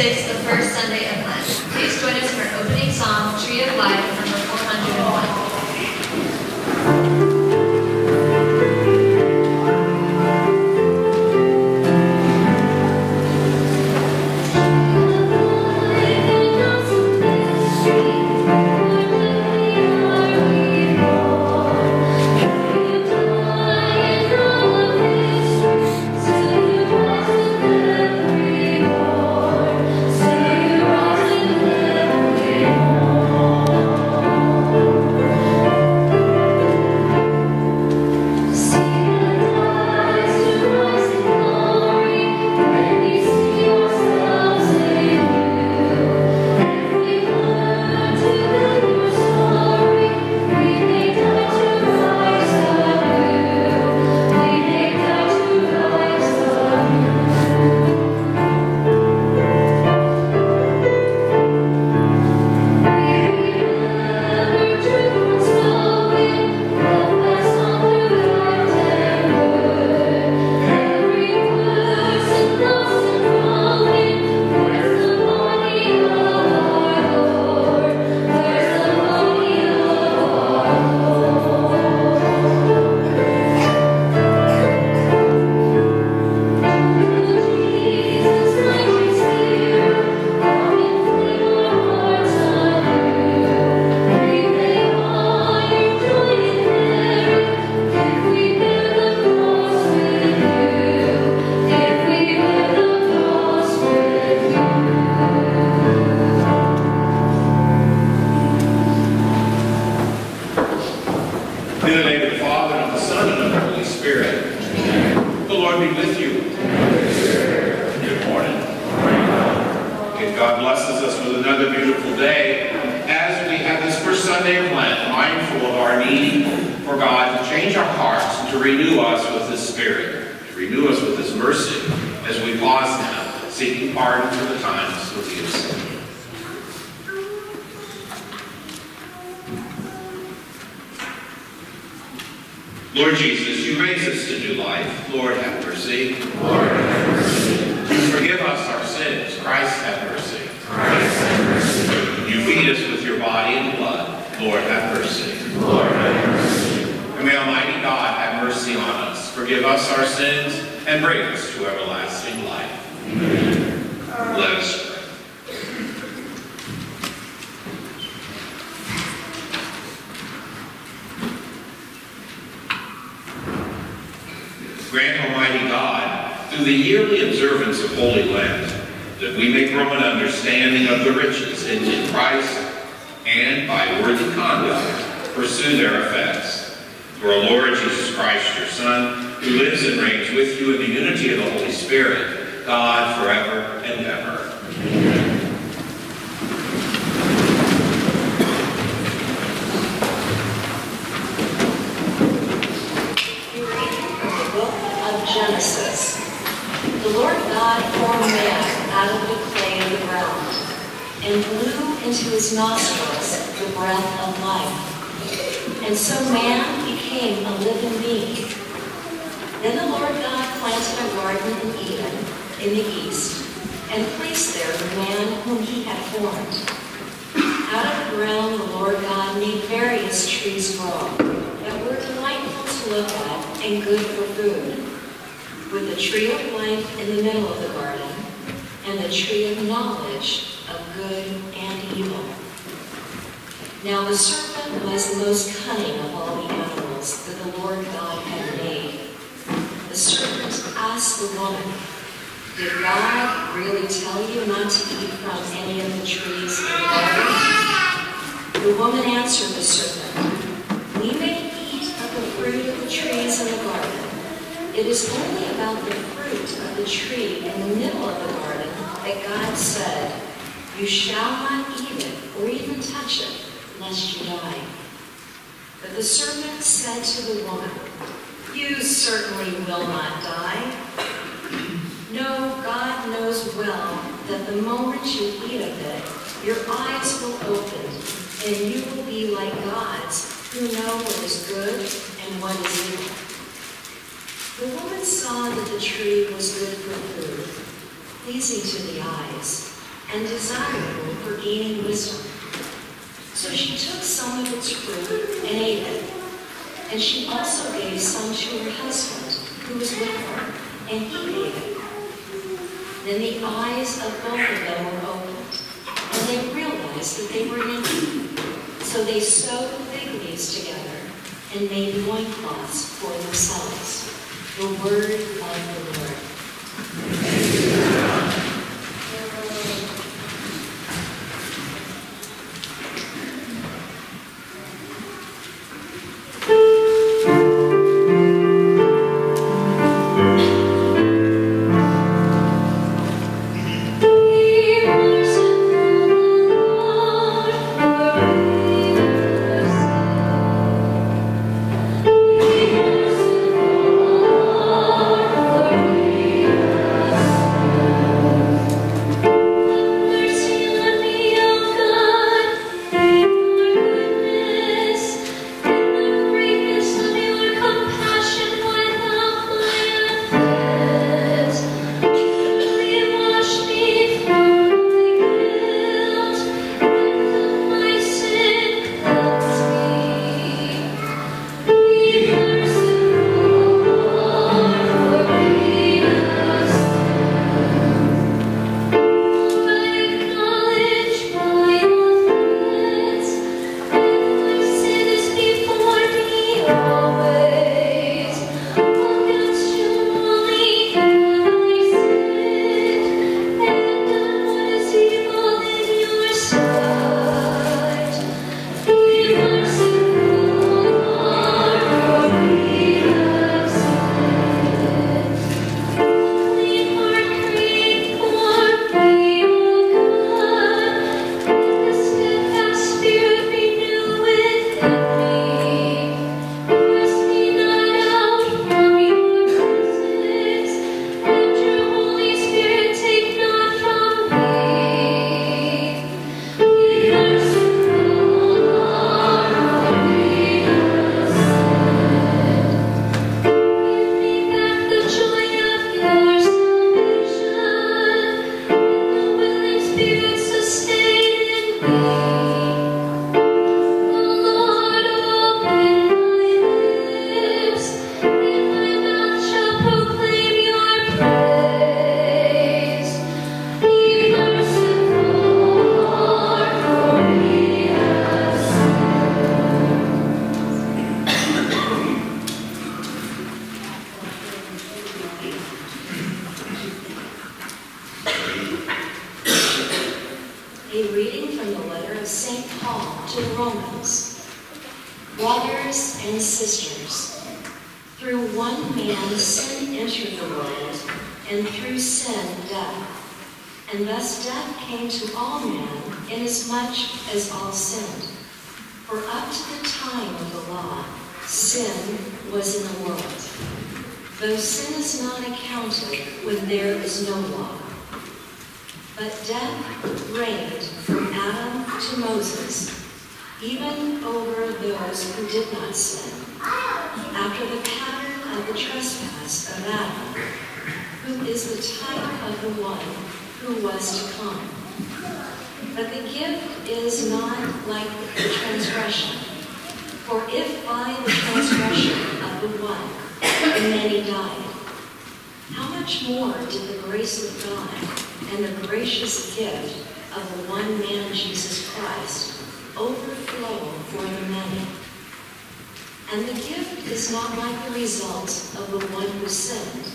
6, the first Sunday of his nostrils the breath of life. And so man became a living being. Then the Lord God planted a garden in Eden in the east and placed there the man whom he had formed. Out of the ground the Lord God made various trees grow that were delightful to look at and good for food, with the tree of life in the middle of the garden, and the tree of knowledge of good and evil. Now the serpent was the most cunning of all the animals that the Lord God had made. The serpent asked the woman, Did God really tell you not to eat from any of the trees in the garden? The woman answered the serpent, We may eat of the fruit of the trees in the garden. It is only about the fruit of the tree in the middle of the garden that God said, You shall not eat it or even touch it, lest you die. But the serpent said to the woman, You certainly will not die. No, God knows well that the moment you eat of it, your eyes will open, and you will be like gods who know what is good and what is evil. The woman saw that the tree was good for food, pleasing to the eyes, and desirable for gaining wisdom. So she took some of its fruit and ate it. And she also gave some to her husband, who was with her, and he ate it. Then the eyes of both of them were opened, and they realized that they were naked. So they sewed fig leaves together and made loincloths for themselves. The word of the Lord. and the gracious gift of the one man Jesus Christ overflow for the many. And the gift is not like the result of the one who sinned.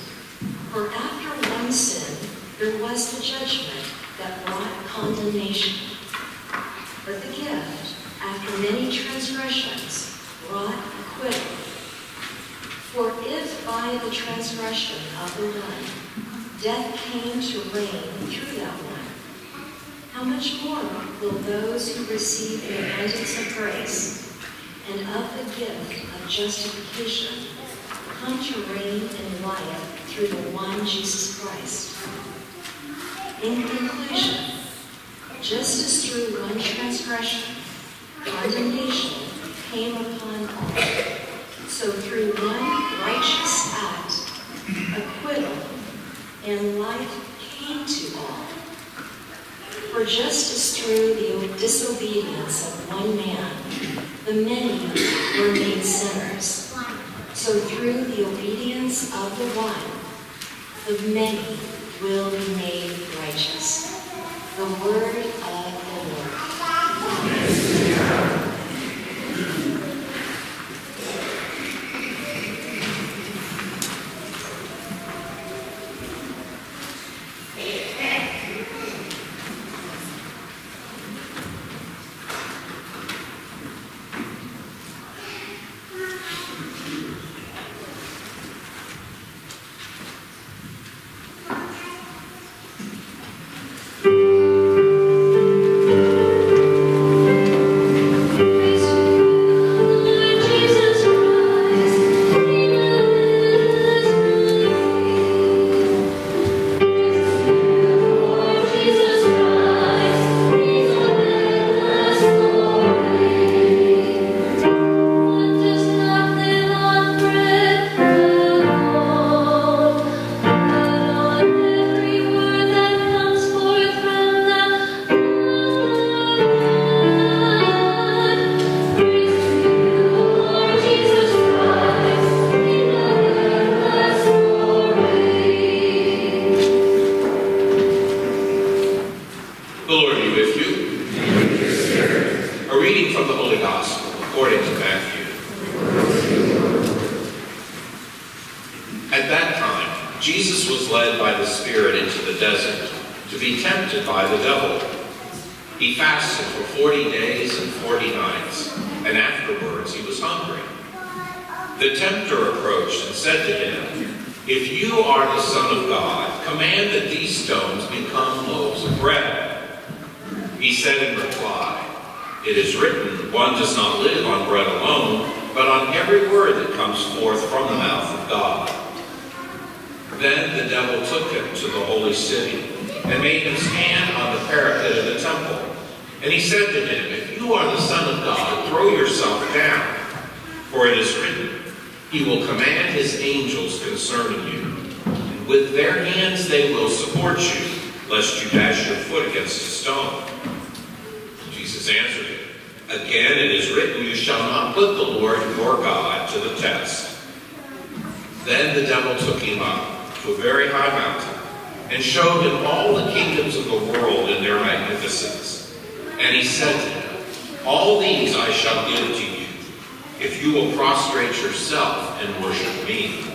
For after one sin, there was the judgment that brought condemnation. But the gift, after many transgressions, brought acquittal. For if by the transgression of the one, Death came to reign through that one. How much more will those who receive the abundance of grace and of the gift of justification come to reign in life through the one Jesus Christ? In conclusion, just as through one transgression, condemnation came upon all, so through one righteous act, acquittal and life came to all. For just as through the disobedience of one man, the many were made sinners, so through the obedience of the one, the many will be made righteous. The word of the Lord. Amen. your God to the test. Then the devil took him up to a very high mountain and showed him all the kingdoms of the world in their magnificence. And he said to him, All these I shall give to you, if you will prostrate yourself and worship me.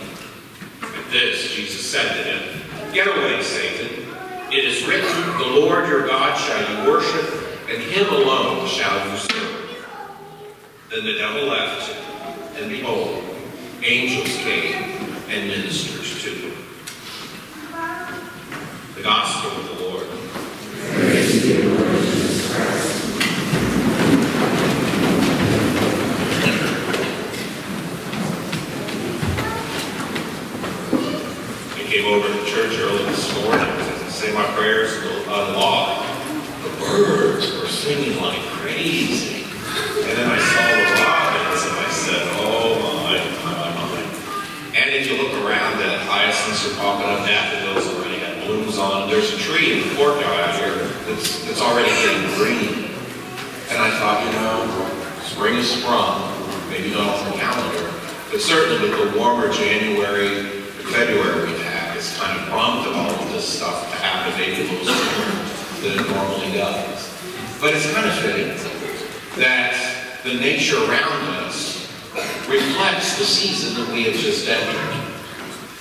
At this Jesus said to him, Get away, Satan. It is written, The Lord your God shall you worship, and him alone shall you serve. Then the devil left, and behold, angels came and ministers to him. The Gospel of the Lord. Praise you, Lord Jesus Christ. I came over to church early this morning to say my prayers uh, on unlock, The birds were singing like crazy. And then I saw the robins and I said, oh my, my, my. And if you look around, the hyacinths are popping up, daffodils already got blooms on. There's a tree in the courtyard out here that's, that's already getting green. And I thought, you know, spring has sprung, maybe not off the calendar, but certainly with the warmer January, February we've it's kind of prompted all of this stuff to happen maybe a little sooner than it normally does. But it's kind of fitting that the nature around us reflects the season that we have just entered.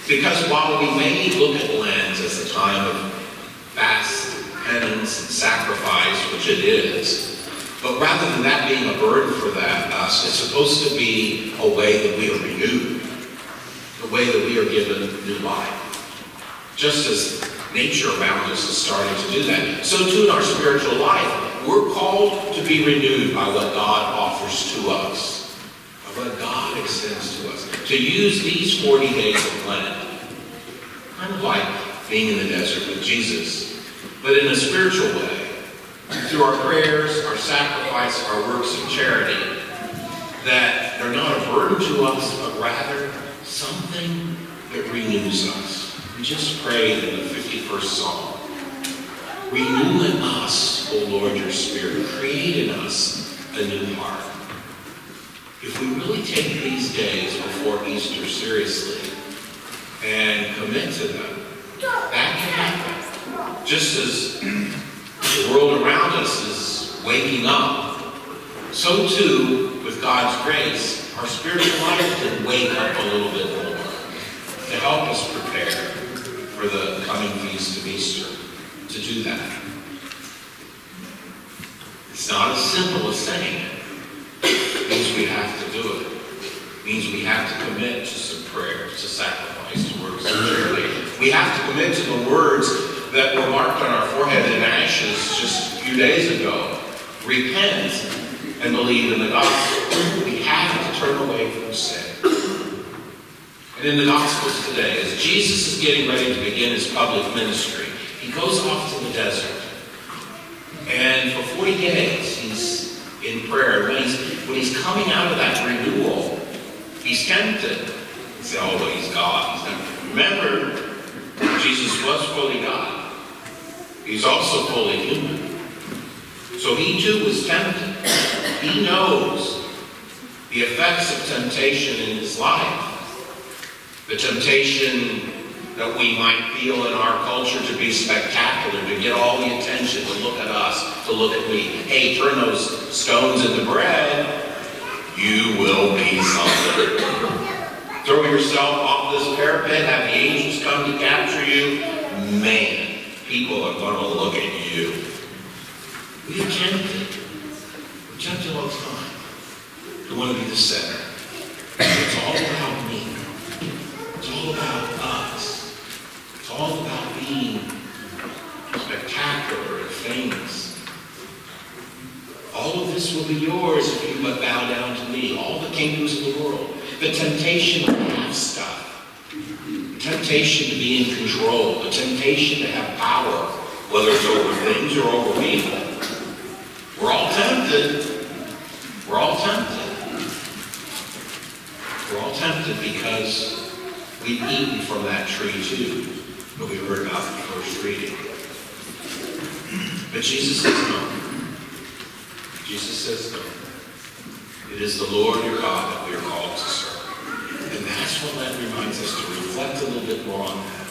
Because while we may look at Lent as a time of fast, penance, and sacrifice, which it is, but rather than that being a burden for that, us, it's supposed to be a way that we are renewed, the way that we are given new life. Just as nature around us is starting to do that, so too in our spiritual life, we're called to be renewed by what God offers to us, by what God extends to us. To use these 40 days of Lent, kind of like being in the desert with Jesus, but in a spiritual way, through our prayers, our sacrifice, our works of charity, that they're not a burden to us, but rather something that renews us. We just prayed in the 51st Psalm. Renew in us, O Lord, your spirit. Create in us a new heart. If we really take these days before Easter seriously and commit to them, that can happen. Just as the world around us is waking up, so too, with God's grace, our spiritual life can wake up a little bit more to help us prepare for the coming feast of Easter. To do that. It's not as simple as saying it. It means we have to do it. It means we have to commit to some prayer, to sacrifice, to works of charity. We have to commit to the words that were marked on our forehead in ashes just a few days ago. Repent and believe in the gospel. We have to turn away from sin. And in the Gospels today, as Jesus is getting ready to begin his public ministry, he goes off to the desert. And for 40 days, he's in prayer. When he's, when he's coming out of that renewal, he's tempted. He say, oh, well, he's God. He's. Remember, Jesus was fully God. He's also fully human. So he too was tempted. He knows the effects of temptation in his life. The temptation that we might feel in our culture to be spectacular, to get all the attention, to look at us, to look at me. Hey, turn those stones into bread. You will be something. Throw yourself off this parapet, have the angels come to capture you. Man, people are going to look at you. We are tempted. We're tempted all the time to want to be the center. It's all about me. It's all about us. All about being spectacular and famous. All of this will be yours if you but bow down to me. All the kingdoms of the world. The temptation to have stuff. The temptation to be in control. The temptation to have power, whether it's over things or over people. We're all tempted. We're all tempted. We're all tempted because we've eaten from that tree too, we heard about in the first reading. But Jesus says no. Jesus says no. It is the Lord your God that we are called to serve. And that's what that reminds us to reflect a little bit more on that.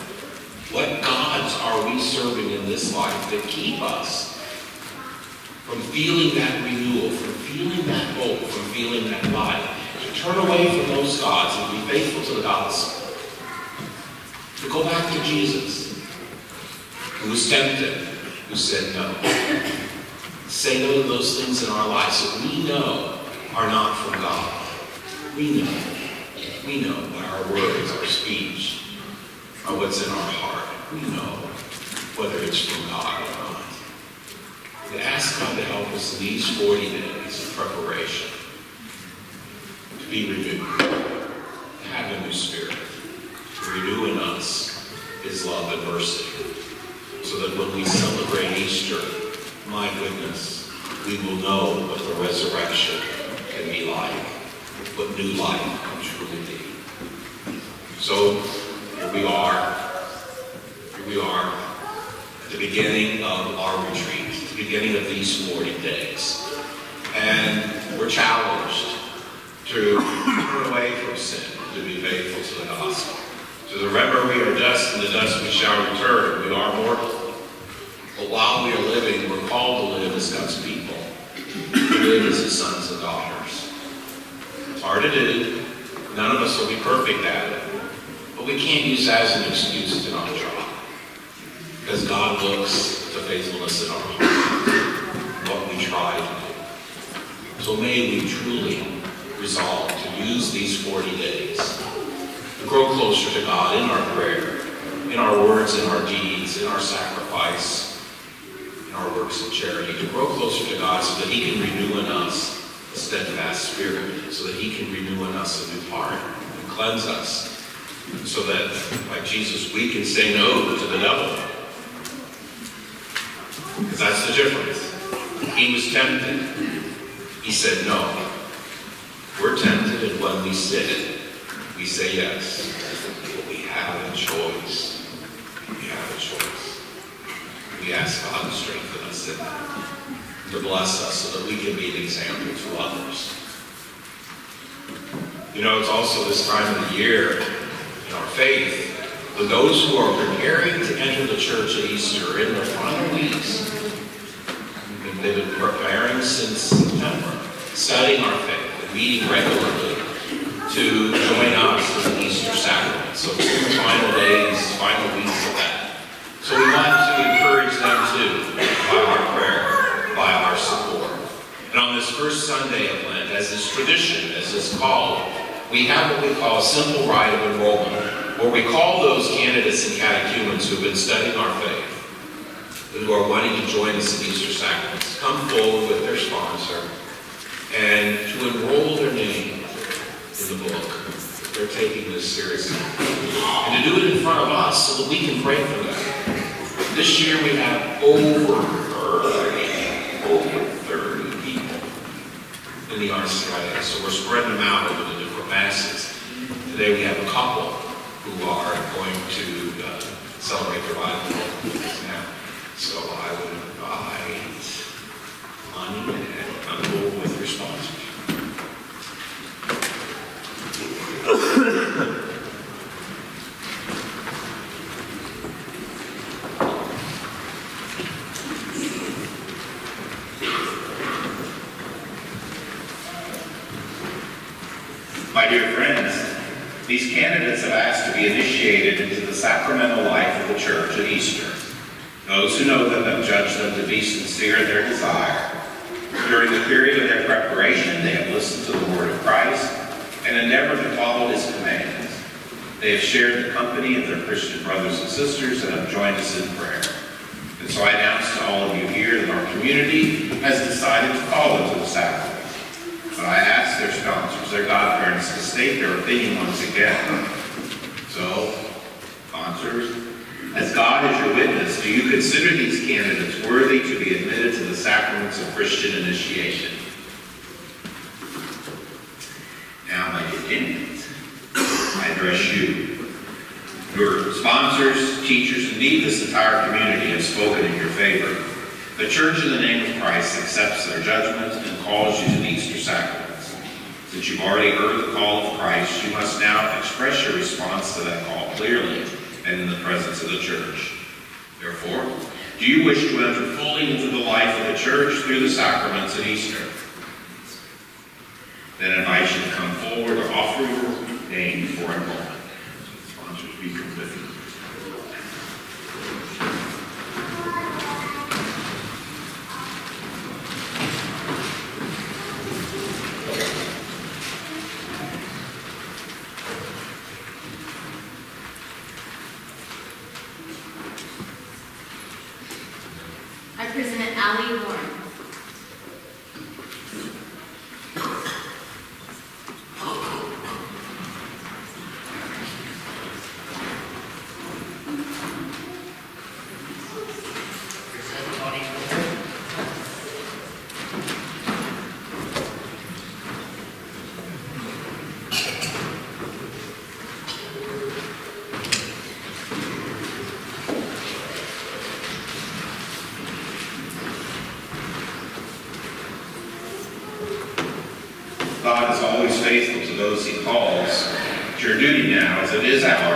What gods are we serving in this life that keep us from feeling that renewal, from feeling that hope, from feeling that life? To turn away from those gods and be faithful to the gospel. To go back to Jesus, who was tempted, who said no. Say no to those things in our lives that we know are not from God. We know. We know by our words, our speech, or what's in our heart. We know whether it's from God or not. To ask God to help us in these 40 days of preparation to be renewed, to have a new spirit, renew in us His love and mercy, so that when we celebrate Easter, my goodness, we will know what the resurrection can be like, what new life can truly be. So here we are, here we are, at the beginning of our retreat, the beginning of these 40 days. And we're challenged to turn away from sin, to be faithful to the gospel. To remember we are dust, and the dust we shall return. We are mortal. But while we are living, we're called to live as God's people, to live as His sons and daughters. It's hard to do. None of us will be perfect at it. But we can't use that as an excuse to not try. Because God looks to faithfulness in our heart, what we try to do. So may we truly resolve to use these 40 days grow closer to God in our prayer, in our words, in our deeds, in our sacrifice, in our works of charity, to grow closer to God so that He can renew in us a steadfast spirit, so that He can renew in us a new heart and cleanse us, so that, like Jesus, we can say no to the devil. Because that's the difference. He was tempted. He said no. We're tempted, and when we sin, we say yes. But we have a choice. We have a choice. We ask God to strengthen us in that, to bless us so that we can be an example to others. You know, it's also this time of the year in our faith for those who are preparing to enter the church at Easter in the final weeks. They've been preparing since September, studying our faith and meeting regularly to join us in the Easter sacrament. So the final days, final weeks of that. So we want to encourage them too by our prayer, by our support. And on this first Sunday of Lent, as is tradition, as is called, we have what we call a simple rite of enrollment, where we call those candidates and catechumens who have been studying our faith, who are wanting to join us in Easter sacraments, come forward with their sponsor and to enroll their name the book. They're taking this seriously. And to do it in front of us so that we can pray for them. This year we have over 30, over 30 people in the RCIA. So we're spreading them out over the different masses. Today we have a couple who are going to uh, celebrate their Bible now. So I would invite Lonnie and forward with sponsors. My dear friends, these candidates have asked to be initiated into the sacramental life of the church at Easter. Those who know them have judged them to be sincere in their desire. During the period of their preparation, they have listened to the word of Christ and endeavored to follow his commands. They have shared the company of their Christian brothers and sisters and have joined us in prayer. And so I announce to all of you here that our community has decided to them to the sacrament. But I ask their sponsors, their godparents, to state their opinion once again. So, sponsors, as God is your witness, do you consider these candidates worthy to be admitted to the sacraments of Christian initiation? Now, my dear I address you. Your sponsors, teachers, and indeed this entire community have spoken in your favor. The church in the name of Christ accepts their judgment and calls you to the Easter sacraments. Since you've already heard the call of Christ, you must now express your response to that call clearly and in the presence of the church. Therefore, do you wish to enter fully into the life of the church through the sacraments at Easter? Then I invite you to come forward or offer your name for enrollment. Sponsors, be with you. I present Ali Warren. Present Tony Ford. God is always faithful to those he calls. It's your duty now, as it is ours,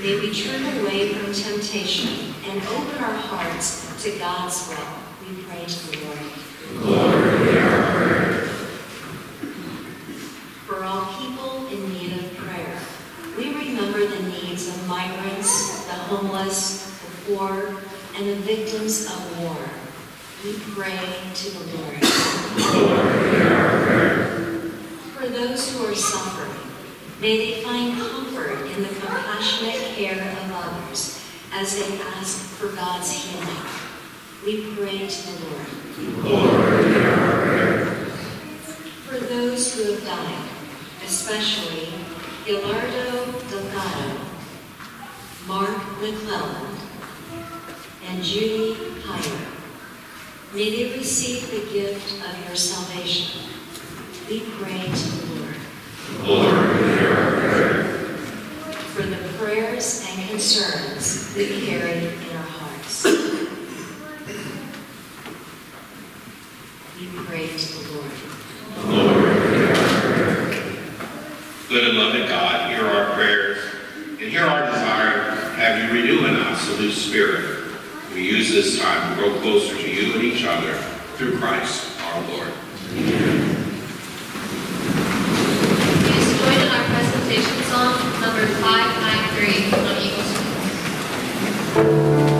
may we turn away from temptation and open our hearts to God's will. We pray to the Lord. Lord, hear our prayer. For all people in need of prayer, we remember the needs of migrants, the homeless, the poor, and the victims of war. We pray to the Lord. Lord, hear our prayer. For those who are suffering, may they find comfort in the compassionate care of others as they ask for God's healing. We pray to the Lord. Lord. For those who have died, especially Gilardo Delgado, Mark McClelland, and Judy Heyer, may they receive the gift of your salvation. We pray to the Lord. Lord, hear our prayer. for the prayers and concerns we carry in our hearts. We pray to the Lord. Lord. Good and loving God, hear our prayers and hear our desire have you renew in us a new spirit. We use this time to grow closer to you and each other through Christ our Lord. Please join in our presentation song, number 593 on Wings.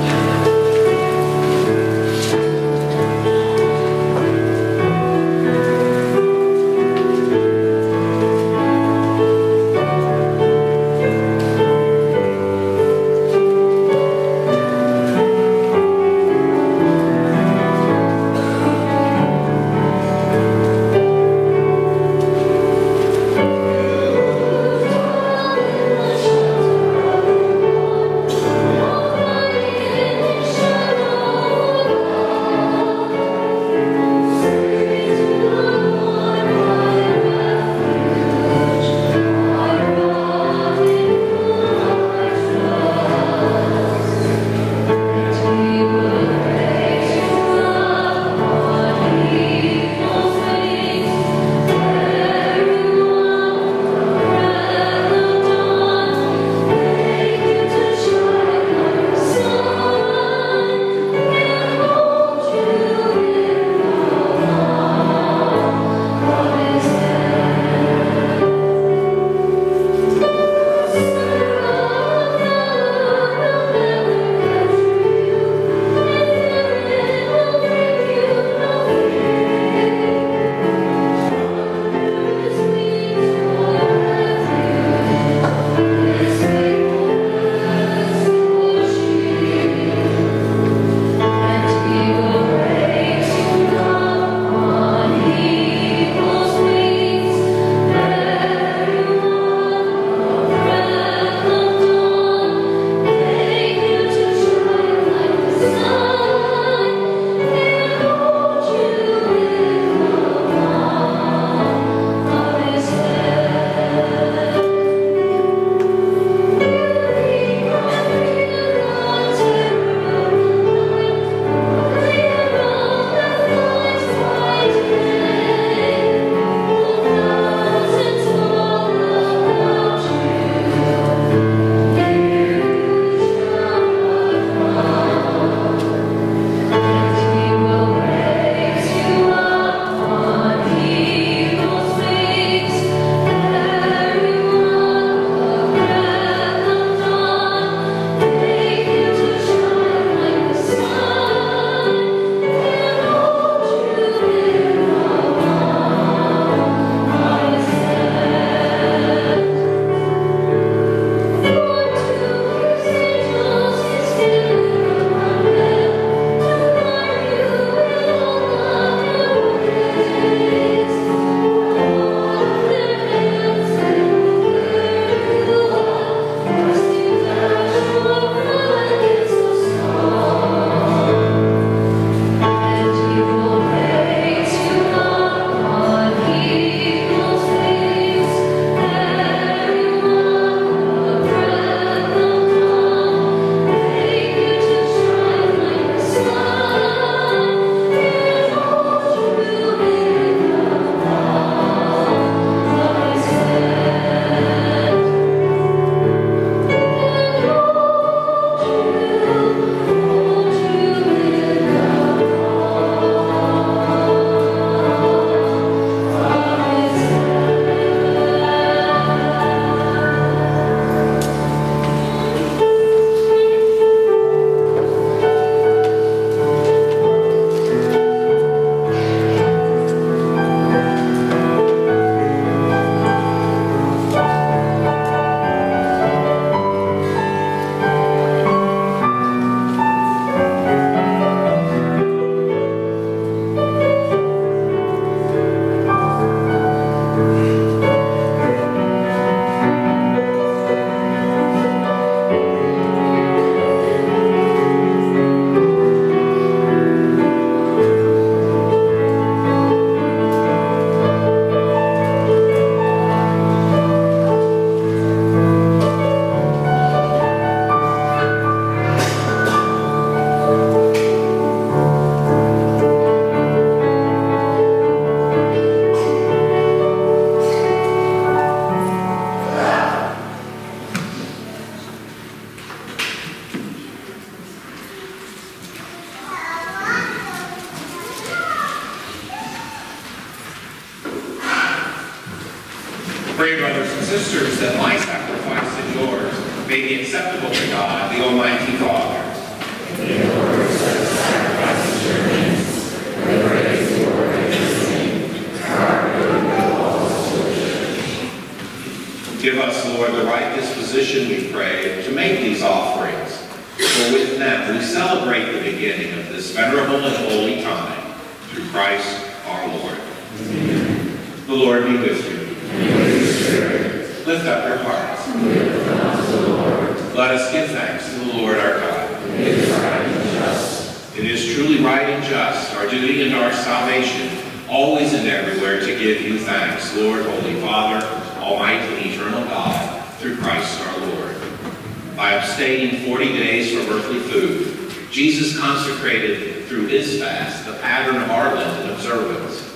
By abstaining 40 days from earthly food, Jesus consecrated through his fast the pattern of our Lenten observance,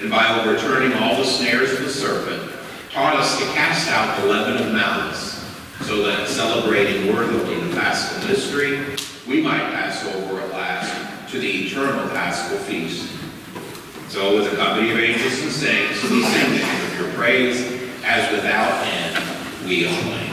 and by overturning all the snares of the serpent, taught us to cast out the leaven of malice, so that celebrating worthily the paschal mystery, we might pass over at last to the eternal paschal feast. So with a company of angels and saints, we sing the of your praise, as without end we acclaim.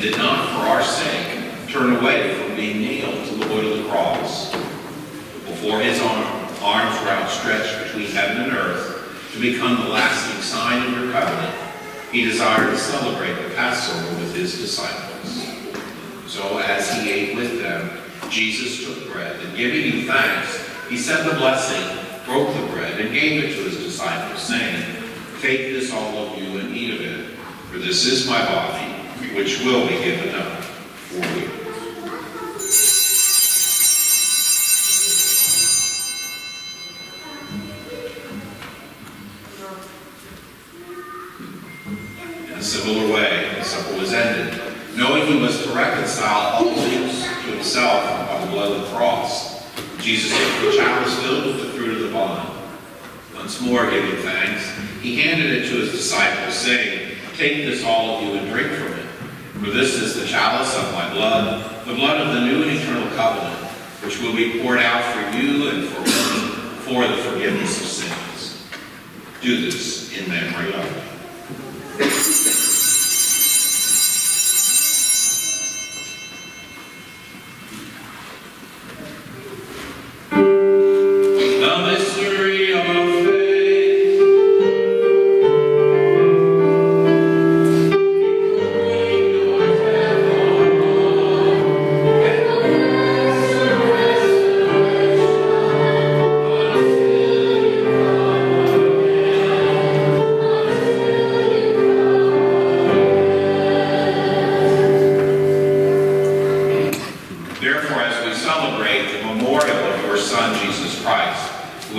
Did not, for our sake, turn away from being nailed to the wood of the cross. Before his arm, arms were outstretched between heaven and earth to become the lasting sign of your covenant, he desired to celebrate the Passover with his disciples. So as he ate with them, Jesus took bread, and giving you thanks, he said the blessing, broke the bread, and gave it to his disciples, saying, Take this, all of you, and eat of it, for this is my body, which will be given up for you. In a similar way, the supper was ended, knowing he was to reconcile all things to himself by the blood of the cross. Jesus took the chalice filled with the fruit of the vine. Once more giving thanks, he handed it to his disciples, saying, Take this, all of you, and drink this is the chalice of my blood, the blood of the new and eternal covenant, which will be poured out for you and for for the forgiveness of sins. Do this in memory of me.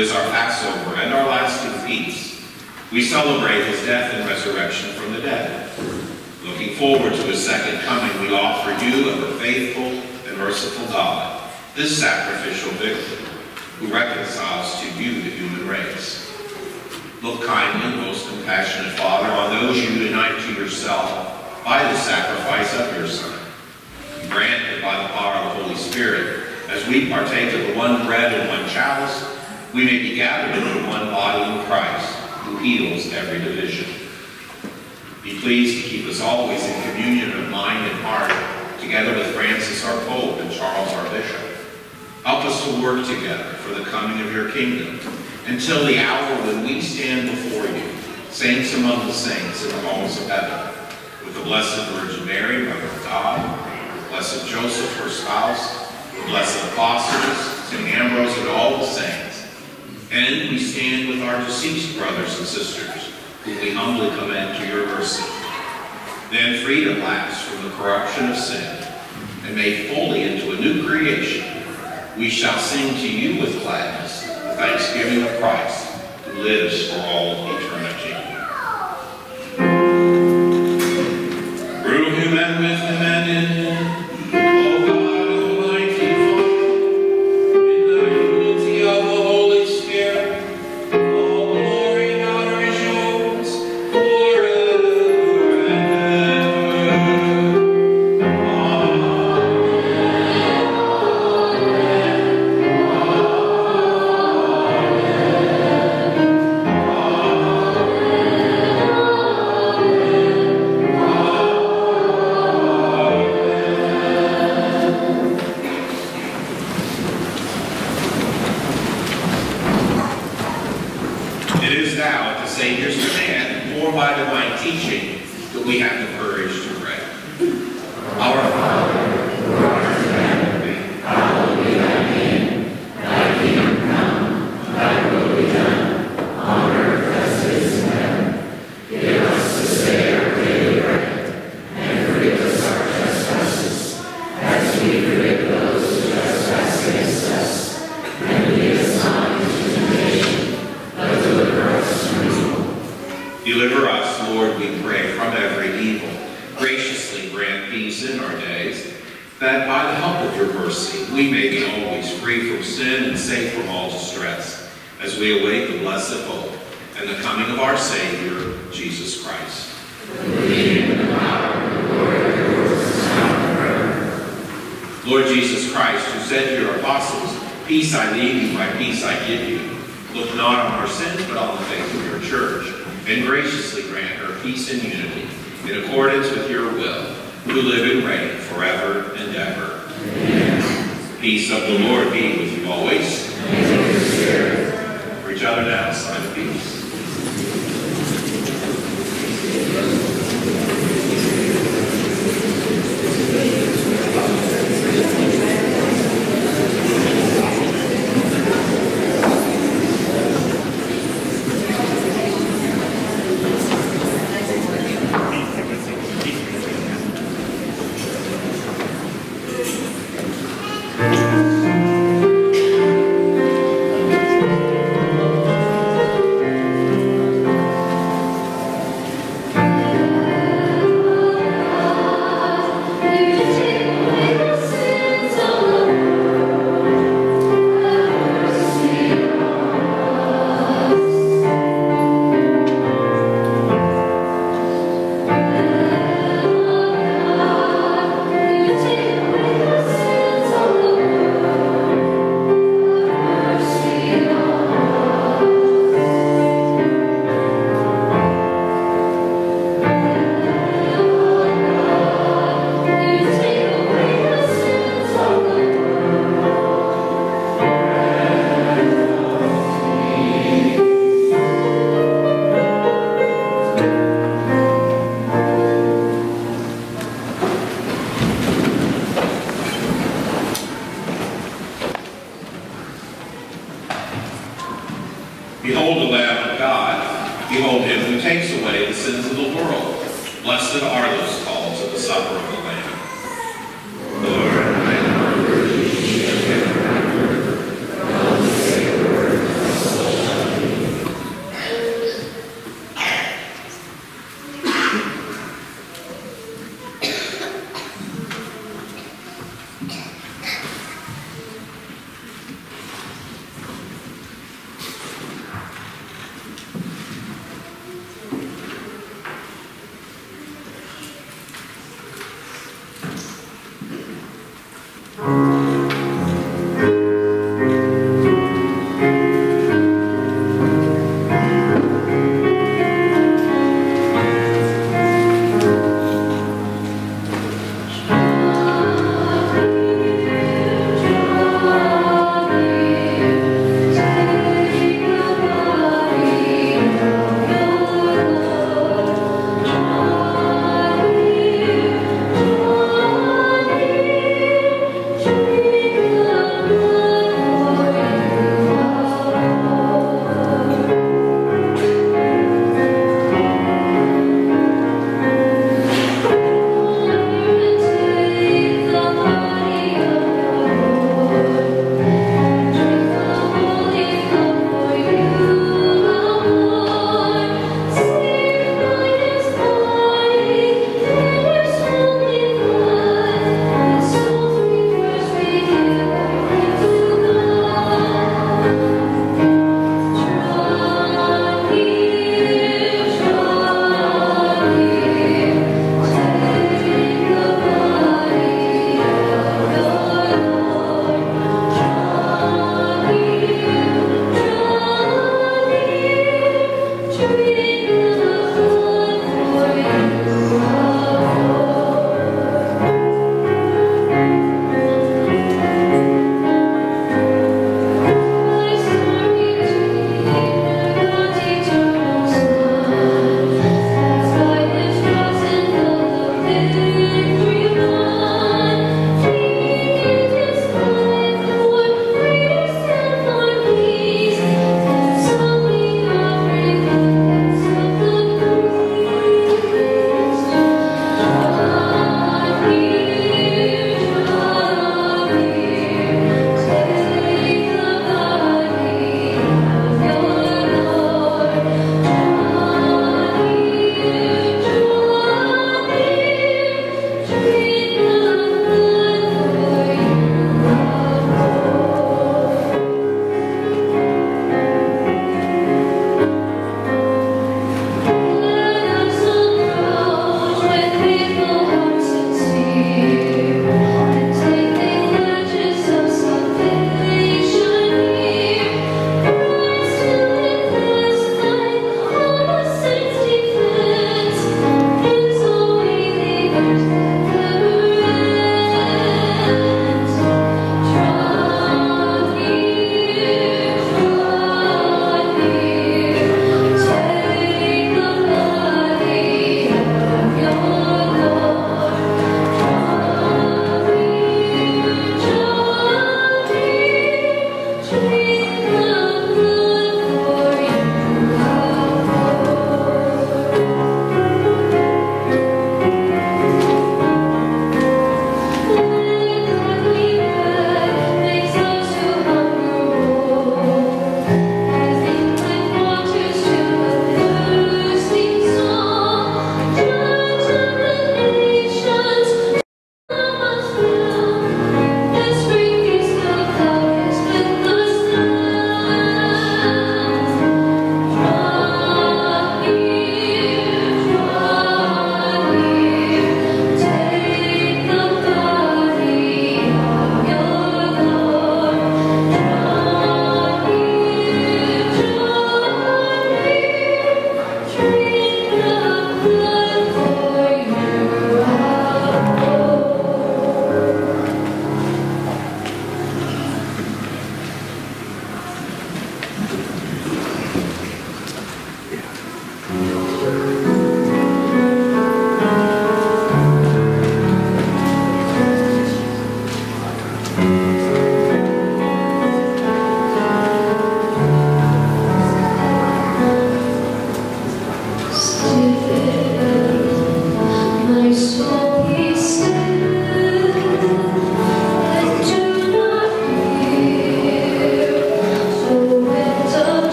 Is our Passover and our lasting feast, we celebrate his death and resurrection from the dead. Looking forward to his second coming, we offer you, ever faithful and merciful God, this sacrificial victim who reconciles to you the human race. Look kindly, most compassionate Father, on those you unite to yourself by the sacrifice of your Son. Grant by the power of the Holy Spirit, as we partake of the one bread and one chalice, we may be gathered into one body in Christ, who heals every division. Be pleased to keep us always in communion of mind and heart, together with Francis our Pope and Charles our Bishop. Help us to work together for the coming of your kingdom, until the hour when we stand before you, saints among the saints in the halls of heaven, with the Blessed Virgin Mary, Mother of God, Blessed Joseph, her spouse, the blessed apostles, St. Ambrose, and all the saints. And we stand with our deceased brothers and sisters, whom we humbly commend to your mercy. Then freed at last from the corruption of sin, and made fully into a new creation, we shall sing to you with gladness the thanksgiving of Christ, who lives for all eternity. Through him and with him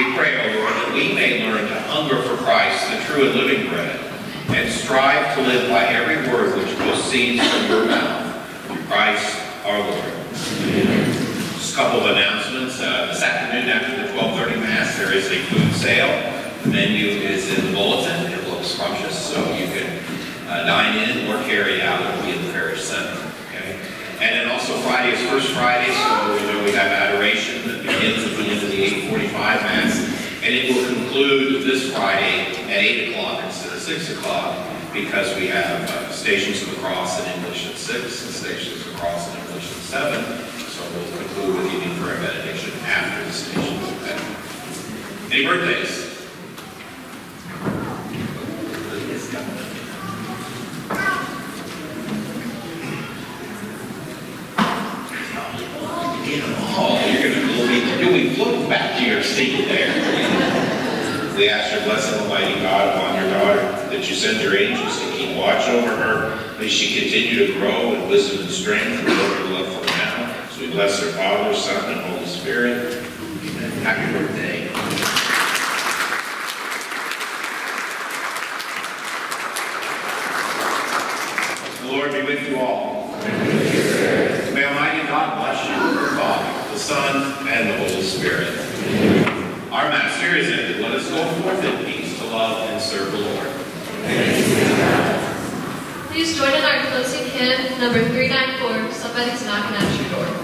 we pray, O Lord, that we may learn to hunger for Christ, the true and living bread, and strive to live by every word which proceeds from your mouth. Christ our Lord. Just a couple of announcements. Uh, this afternoon after the 1230 Mass, there is a food sale. The menu is in the bulletin. It looks scrumptious, so you can uh, dine in or carry out. It'll be in the parish center. Okay? And then also Friday is First Friday, so you know we have adoration that begins at the end of the 845 And it will conclude this Friday at 8 o'clock instead of 6 o'clock because we have uh, Stations of the Cross in English at 6 and Stations of the Cross in English at 7. So we'll conclude with evening prayer meditation after the Stations of Heaven. Any birthdays? All. You're going to be floating back to your seat there. We ask your blessing, Almighty God, upon your daughter, that you send your angels to keep watch over her. May she continue to grow in wisdom and strength and your love for now. So we bless her Father, Son, and Holy Spirit. Amen. Happy birthday. The Lord be with you all. May Almighty God bless you, the Father, the Son, and the Holy Spirit. Our Master is ended. Let us go forth in peace to love and serve the Lord. Please join in our closing hymn, number 394, Somebody's Knocking at Your Door.